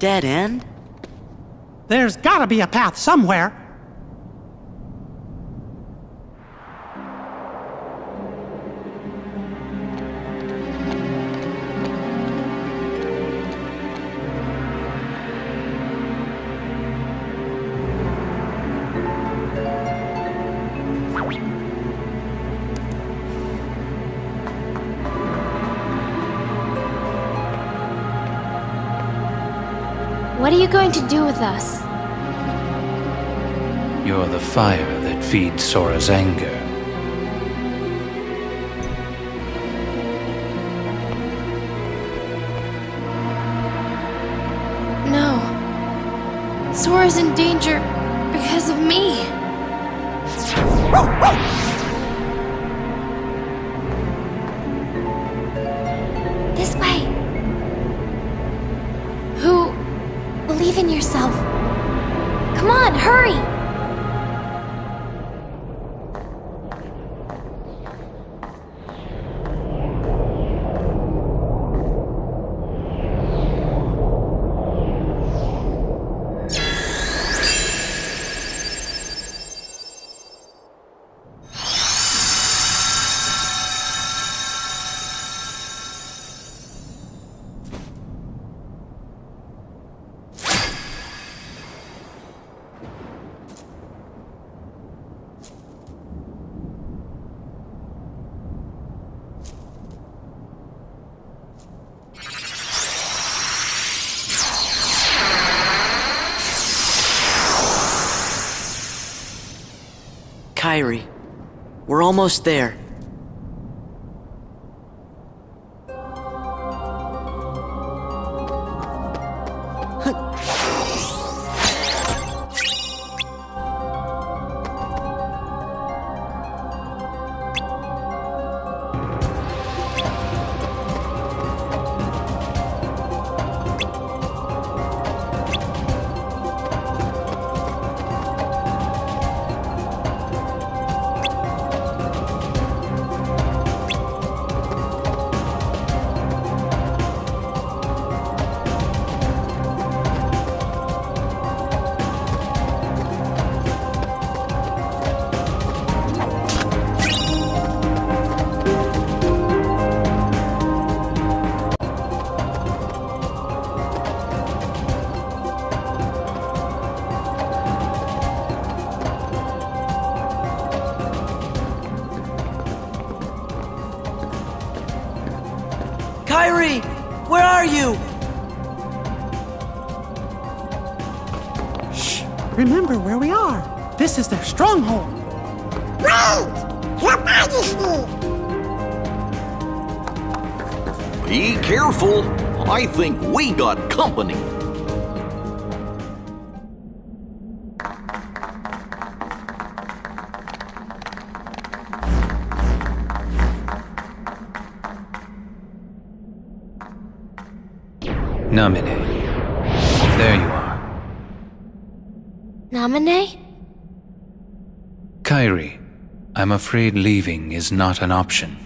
dead end? There's gotta be a path somewhere. What are you going to do with us? You're the fire that feeds Sora's anger. No. Sora's in danger because of me. Believe in yourself. Come on, hurry! Almost there. Is their stronghold. Wait! Your Majesty! Be careful. I think we got company. Namine. There you are. Namine? I'm afraid leaving is not an option.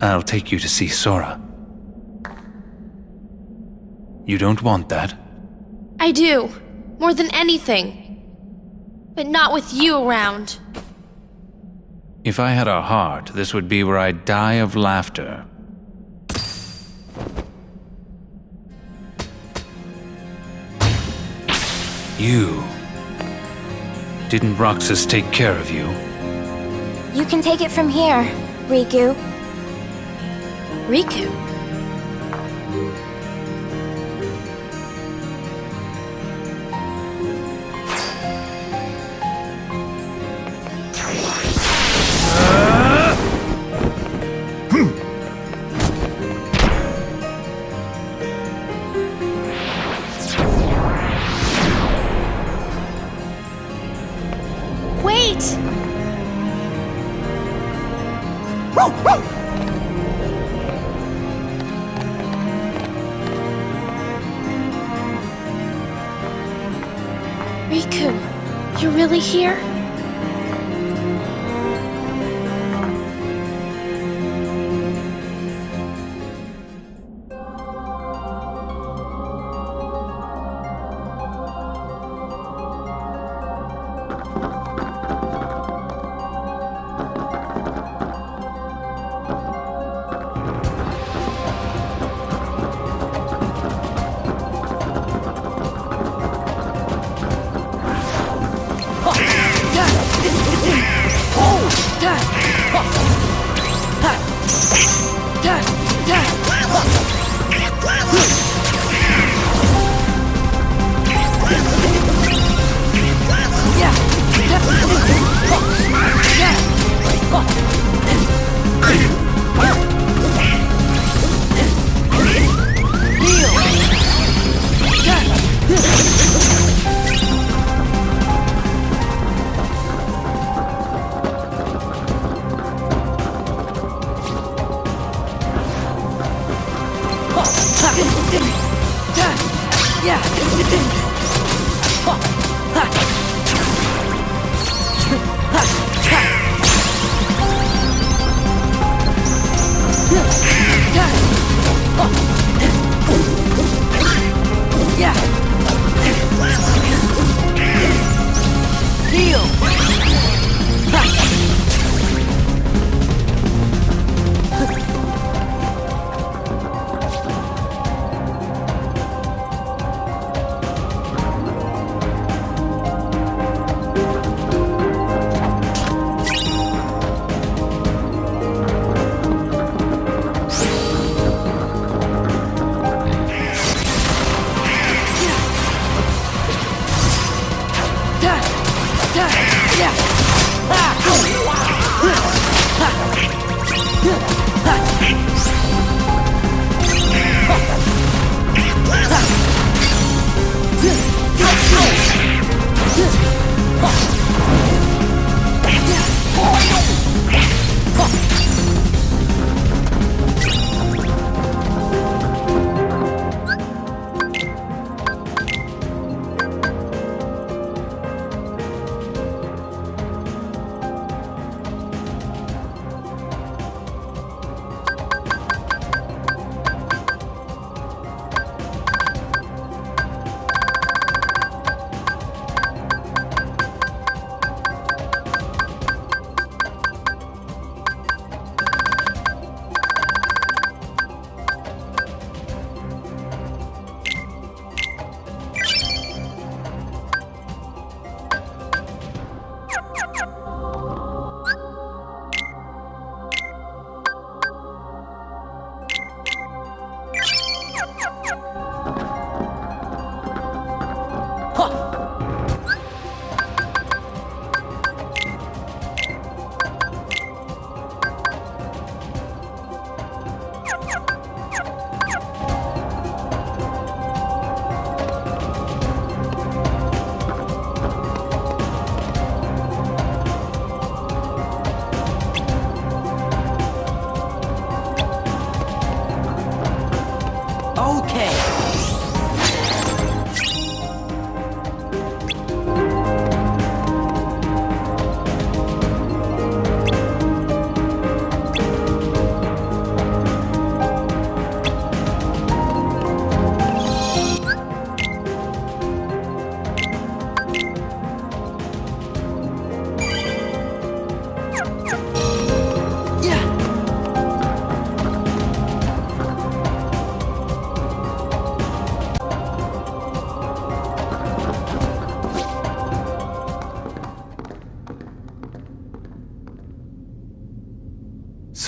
I'll take you to see Sora. You don't want that? I do. More than anything. But not with you around. If I had a heart, this would be where I'd die of laughter. You. Didn't Roxas take care of you? You can take it from here, Riku. Riku? Riku, you're really here? Yeah! Yeah. Okay.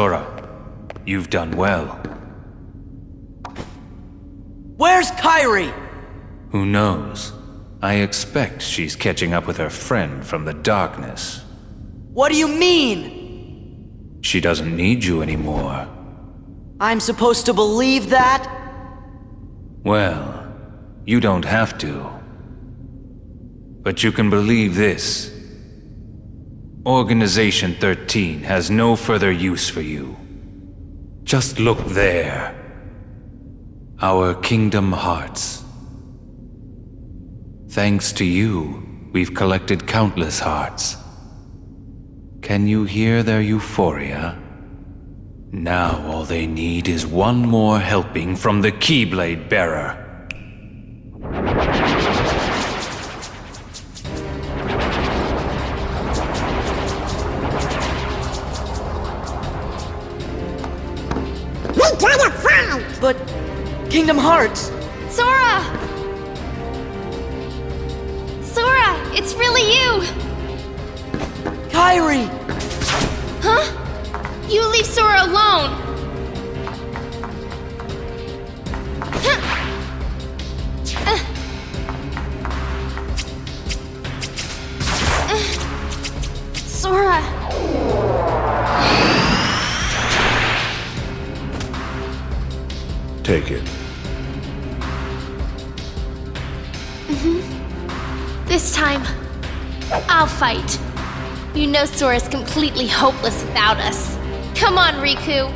Sora, you've done well. Where's Kairi? Who knows? I expect she's catching up with her friend from the darkness. What do you mean? She doesn't need you anymore. I'm supposed to believe that? Well, you don't have to. But you can believe this. Organization 13 has no further use for you. Just look there. Our Kingdom Hearts. Thanks to you, we've collected countless hearts. Can you hear their euphoria? Now all they need is one more helping from the Keyblade Bearer. But Kingdom Hearts. Sora! Sora, it's really you! Kairi! Huh? You leave Sora alone! Take it. Mm-hmm. This time, I'll fight. You know Sora's completely hopeless without us. Come on, Riku!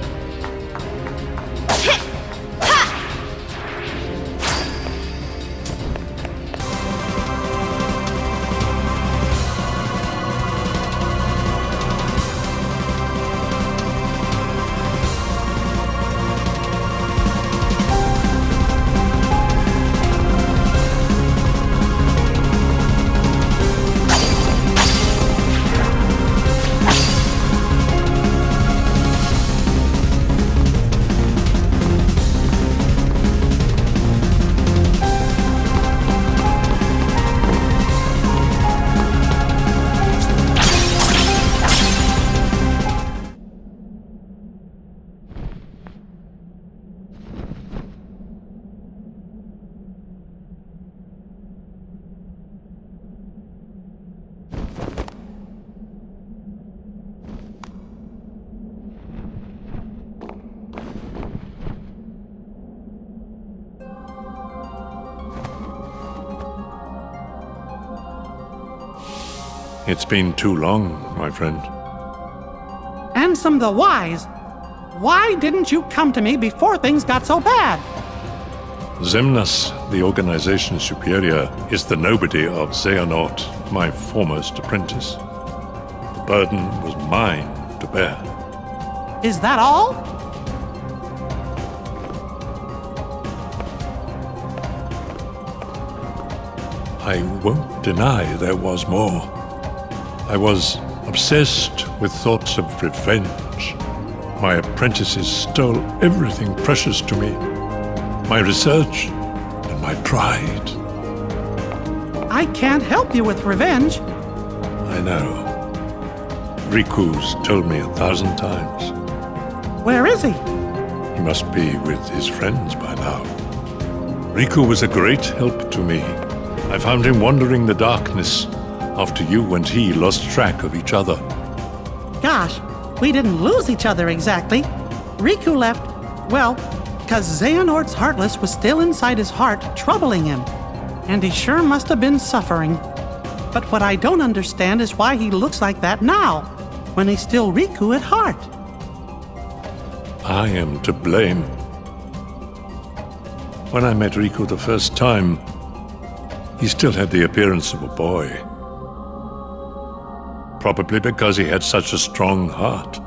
It's been too long, my friend. Ansem the Wise. Why didn't you come to me before things got so bad? Xemnas, the organization superior, is the nobody of Xehanort, my foremost apprentice. The burden was mine to bear. Is that all? I won't deny there was more. I was obsessed with thoughts of revenge. My apprentices stole everything precious to me my research and my pride. I can't help you with revenge. I know. Riku's told me a thousand times. Where is he? He must be with his friends by now. Riku was a great help to me. I found him wandering the darkness after you and he lost track of each other. Gosh, we didn't lose each other exactly. Riku left, well, because Xehanort's Heartless was still inside his heart, troubling him. And he sure must have been suffering. But what I don't understand is why he looks like that now, when he's still Riku at heart. I am to blame. When I met Riku the first time, he still had the appearance of a boy. Probably because he had such a strong heart.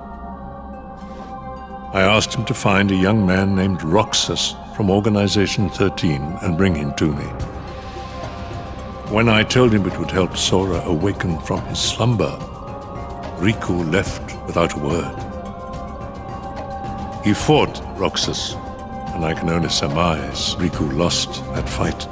I asked him to find a young man named Roxas from Organization 13 and bring him to me. When I told him it would help Sora awaken from his slumber, Riku left without a word. He fought Roxas, and I can only surmise Riku lost that fight.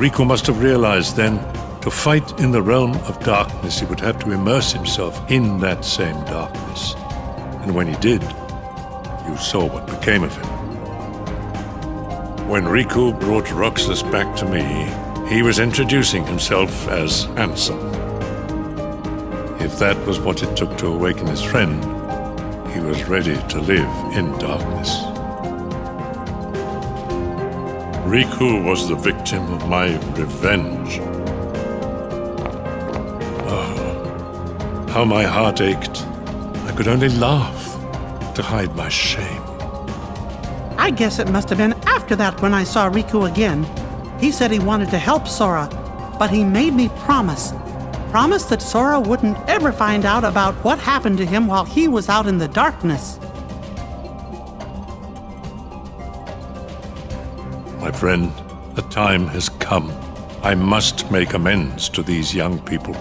Riku must have realized then to fight in the realm of darkness, he would have to immerse himself in that same darkness. And when he did, you saw what became of him. When Riku brought Roxas back to me, he was introducing himself as Ansem. If that was what it took to awaken his friend, he was ready to live in darkness. Riku was the victim of my revenge. How my heart ached. I could only laugh to hide my shame. I guess it must have been after that when I saw Riku again. He said he wanted to help Sora, but he made me promise. Promise that Sora wouldn't ever find out about what happened to him while he was out in the darkness. My friend, the time has come. I must make amends to these young people.